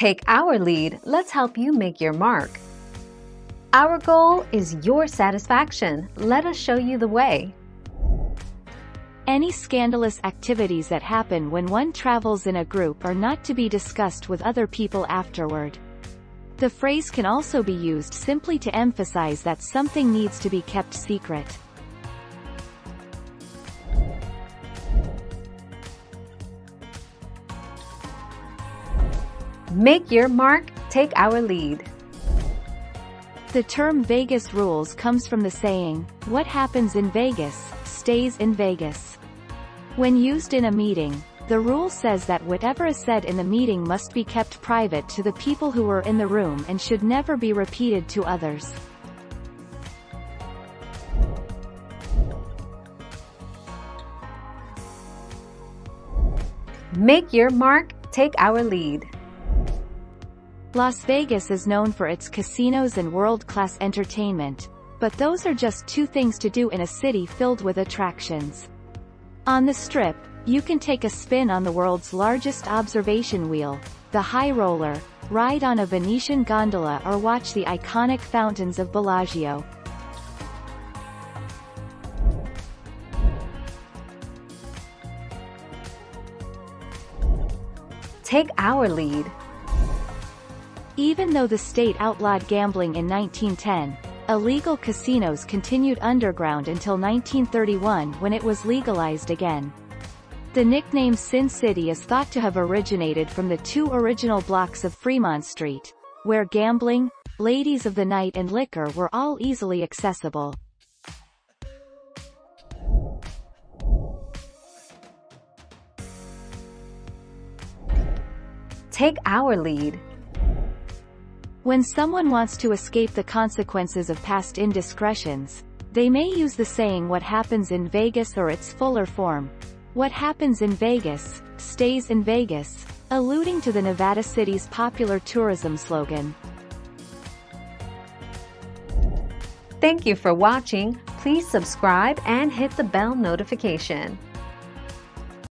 Take our lead, let's help you make your mark. Our goal is your satisfaction. Let us show you the way. Any scandalous activities that happen when one travels in a group are not to be discussed with other people afterward. The phrase can also be used simply to emphasize that something needs to be kept secret. Make your mark, take our lead. The term Vegas rules comes from the saying, what happens in Vegas, stays in Vegas. When used in a meeting, the rule says that whatever is said in the meeting must be kept private to the people who were in the room and should never be repeated to others. Make your mark, take our lead. Las Vegas is known for its casinos and world-class entertainment, but those are just two things to do in a city filled with attractions. On the Strip, you can take a spin on the world's largest observation wheel, the High Roller, ride on a Venetian gondola or watch the iconic fountains of Bellagio. Take our lead. Even though the state outlawed gambling in 1910, illegal casinos continued underground until 1931 when it was legalized again. The nickname Sin City is thought to have originated from the two original blocks of Fremont Street, where gambling, ladies of the night and liquor were all easily accessible. Take our lead. When someone wants to escape the consequences of past indiscretions, they may use the saying what happens in Vegas or its fuller form. What happens in Vegas, stays in Vegas, alluding to the Nevada city's popular tourism slogan. Thank you for watching. Please subscribe and hit the bell notification.